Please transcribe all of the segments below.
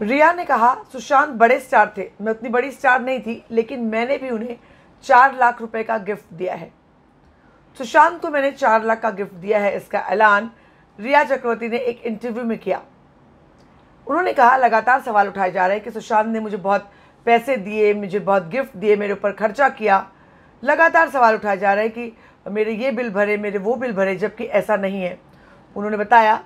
रिया ने कहा, सुशांत बड़े स्टार थे। मैं उतनी बड़ी स्टार नहीं थी, लेकिन मैंने भी उन्हें चार लाख रुपए का गिफ्ट दिया है। सुशांत को मैंने चार लाख का गिफ्ट दिया है, इसका ऐलान रिया चक्रवर्ती ने एक इंटरव्यू में किया। उन्होंने कहा, लगातार सवाल उठाए जा रहे हैं कि सुशांत ने मुझे बहुत पैसे दिए, मुझे बहुत गिफ्ट दिए, मेरे ऊपर खर्चा किया। लगातार सवाल उठाए जा रहे हैं कि मेरे ये बिल भरे, मेरे वो बिल भरे, जबकि ऐसा नहीं है। उन्होंने बताया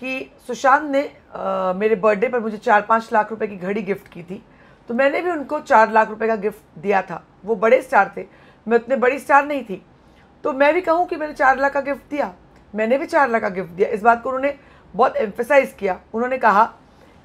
कि सुशांत ने आ, मेरे बर्थडे पर मुझे चार पाँच लाख रुपए की घड़ी गिफ्ट की थी। तो मैंने भी उनको चार लाख रुपए का गिफ्ट दिया था। वो बड़े स्टार थे। मैं उतने बड़ी स्टार नहीं थी। तो मैं भी कहूँ कि मैंने चार लाख का गिफ्ट दिया। मैंने भी चार लाख का गिफ्ट दिया। इस बात को उन्होंने बहुत एम्फेसाइज किया। उन्होंने कहा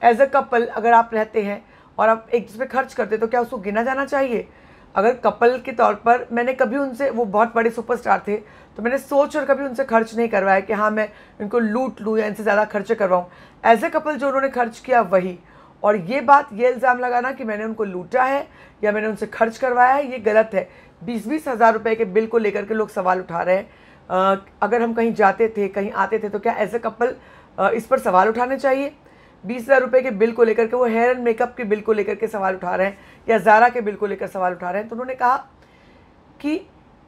एज अ कपल अगर आप रहते हैं और आप एक दूसरे खर्च करते तो क्या उसको गिना जाना चाहिए? अगर कपल के तौर पर मैंने कभी उनसे, वो बहुत बड़े सुपरस्टार थे तो मैंने सोच और कभी उनसे खर्च नहीं करवाया कि हाँ मैं इनको लूट लूँ या इनसे ज़्यादा खर्चे करवाऊँ। एज ए कपल जो उन्होंने खर्च किया, वही। और ये बात, ये इल्ज़ाम लगाना कि मैंने उनको लूटा है या मैंने उनसे खर्च करवाया है, ये गलत है। बीस बीस हज़ार रुपये के बिल को लेकर के लोग सवाल उठा रहे हैं। अगर हम कहीं जाते थे, कहीं आते थे तो क्या एज ए कपल इस पर सवाल उठाने चाहिए? बीस हज़ार रुपये के बिल को लेकर के, वो हेयर एंड मेकअप के बिल को लेकर के सवाल उठा रहे हैं या ज़ारा के बिल को लेकर सवाल उठा रहे हैं। तो उन्होंने कहा कि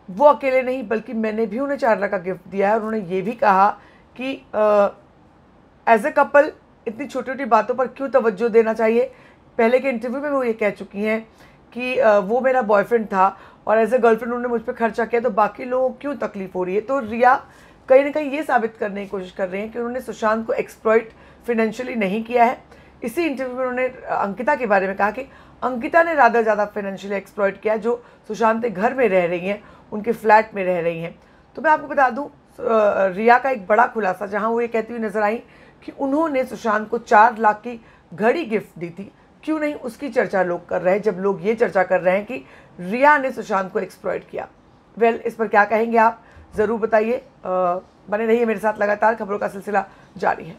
वो अकेले नहीं, बल्कि मैंने भी उन्हें चार लाख का गिफ्ट दिया है। उन्होंने ये भी कहा कि एज ए कपल इतनी छोटी छोटी बातों पर क्यों तवज्जो देना चाहिए? पहले के इंटरव्यू में वो ये कह चुकी हैं कि वो मेरा बॉयफ्रेंड था और एज ए गर्लफ्रेंड उन्होंने मुझ पर खर्चा किया तो बाकी लोगों को क्यों तकलीफ़ हो रही है? तो रिया कहीं ना कहीं ये साबित करने की कोशिश कर रहे हैं कि उन्होंने सुशांत को एक्सप्लॉइट फिनेंशियली नहीं किया है। इसी इंटरव्यू में उन्होंने अंकिता के बारे में कहा कि अंकिता ने ज़्यादा ज़्यादा फाइनेंशियली एक्सप्लॉयट किया जो सुशांत के घर में रह रही हैं उनके फ्लैट में रह रही हैं। तो मैं आपको बता दूँ रिया का एक बड़ा खुलासा जहाँ वो ये कहती हुई नज़र आई कि उन्होंने सुशांत को चार लाख की घड़ी गिफ्ट दी थी। क्यों नहीं? उसकी चर्चा लोग कर रहे हैं। जब लोग ये चर्चा कर रहे हैं कि रिया ने सुशांत को एक्सप्लॉयट किया। वेल well, इस पर क्या कहेंगे आप? ज़रूर बताइए। बने रहिए मेरे साथ लगातार खबरों का सिलसिला जारी है।